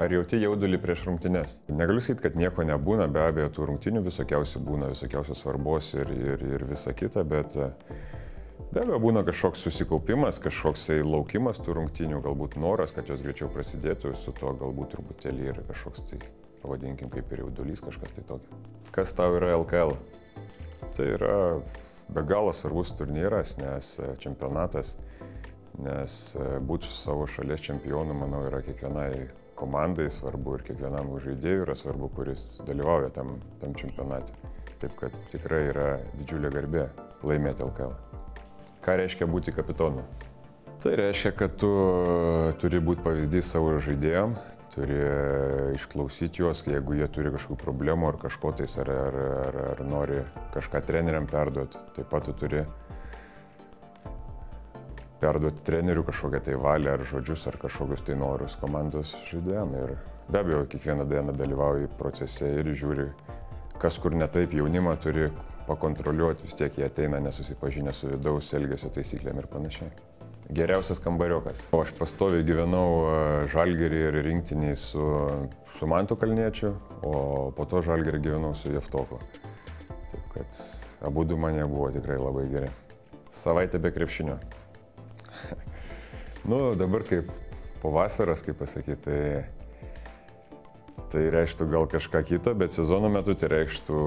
Ar jauti jaudulį prieš rungtynes? Negaliu sakyti, kad nieko nebūna, be abejo, tų rungtynių visokiausių būna, visokiausios svarbos ir, ir, ir visa kita, bet e, be abejo būna kažkoks susikaupimas, kažkoks laukimas tų rungtynių, galbūt noras, kad jos greičiau prasidėtų, su tuo galbūt truputėlį ir kažkoks tai, pavadinkim, kaip ir jaudulys kažkas tai tokio. Kas tau yra LKL? Tai yra be galo svarbus turnyras, nes e, čempionatas, nes e, būti savo šalies čempionu, manau, yra kiekvienai komandai svarbu ir kiekvienam žaidėjui yra svarbu, kuris dalyvauja tam, tam čempionate. Taip kad tikrai yra didžiulė garbė laimėti LKL. Ką reiškia būti kapitonu? Tai reiškia, kad tu turi būti pavyzdys savo žaidėjom, turi išklausyti juos, jeigu jie turi kažkokių problemų ar kažko tais, ar, ar, ar, ar nori kažką treneriam perduoti. Taip pat tu turi perduoti trenerių kažkokią tai valią ar žodžius ar kažkokius tai norus komandos žaidėjim. Ir be abejo, kiekvieną dieną dalyvauji procese ir žiūri, kas kur ne taip jaunimą turi pakontroliuoti, vis tiek jie ateina nesusipažinę su vidaus elgesio taisyklėm ir panašiai. Geriausias kambariokas. O aš pastoviai gyvenau e, žalgerį ir rinktinį su, su Mantu Kalniečiu, o po to žalgerį gyvenau su Jeftoku. Taip kad abu du mane buvo tikrai labai geri. Savaitė be krepšinio. Nu, dabar kaip po vasaros, kaip pasakyti, tai, tai reikštų gal kažką kito, bet sezono metu tai reikštų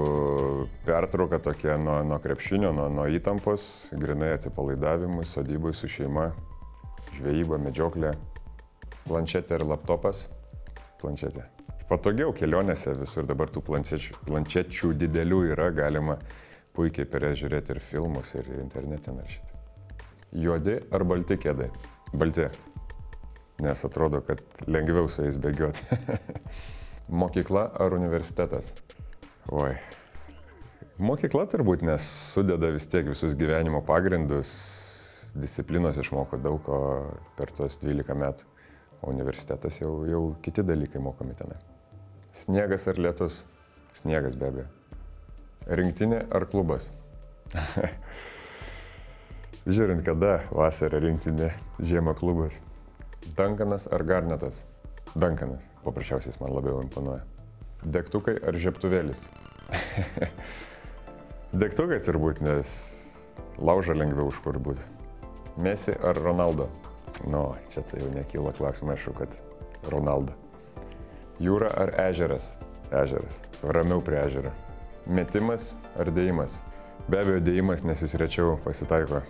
pertrauką tokia nuo, nuo krepšinio, nuo, nuo įtampos, grinai atsipalaidavimui, sodybui su šeima, žvejyba, medžioklė, planšetė ir laptopas. Planšetė. Patogiau kelionėse visur dabar tų planšečių, planšečių didelių yra, galima puikiai peržiūrėti ir filmus, ir internete naršyti. Juodi ar balti kėdai? Balti. Nes atrodo, kad lengviau su jais bėgioti. Mokykla ar universitetas? Oi. Mokykla turbūt, nes sudeda vis tiek visus gyvenimo pagrindus, disciplinos išmoko daug ko per tuos 12 metų. O universitetas jau, jau kiti dalykai mokomi tenai. Sniegas ar lietus? Sniegas be abejo. Rinktinė ar klubas? Žiūrint kada, vasarą rinktinė, žiemą klubas. Dankanas ar garnetas? Dankanas. Paprasčiausiai man labiau imponuoja. Degtukai ar žieptuvėlis? Degtukai turbūt, nes laužą lengviau už kur būti. Mesi ar Ronaldo? Nu, čia tai jau nekyla klausimą, aišku, kad Ronaldo. Jūra ar ežeras? Ežeras. Ramiau prie ežero. Metimas ar dėjimas? Be abejo, dėjimas, nes jis rečiau pasitaiko.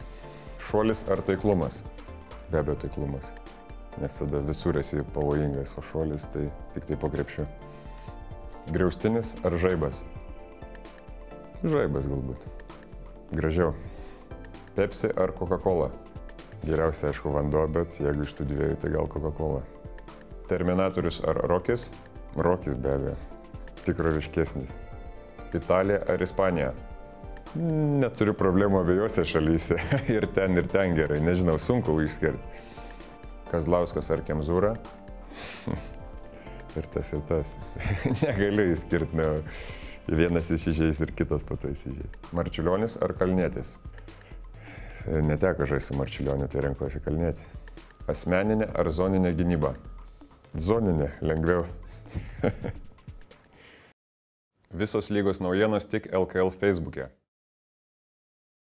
Šuolis ar taiklumas? Be abejo, taiklumas. Nes tada visur esi pavojingas, o šuolis tai tik tai po krepšiu. Griaustinis ar žaibas? Žaibas galbūt. Gražiau. Pepsi ar Coca-Cola? Geriausia, aišku, vanduo, bet jeigu iš tų dviejų, tai gal Coca-Cola. Terminatorius ar Rokis? Rokis be abejo. Tikroviškesnis. Italija ar Ispanija? Neturiu problemų abiejose šalyse. ir ten, ir ten gerai. Nežinau, sunku išskirti. Kazlauskas ar Kemzūra. ir tas, ir tas. Negaliu išskirti. Ne. Vienas įsižeis ir kitas po to įsižeis. Marčiulionis ar Kalnėtis? Neteko žaisti su Marčiulioniu, tai renkuosi Kalnėti. Asmeninė ar zoninė gynyba? Zoninė, lengviau. Visos lygos naujienos tik LKL Facebook'e.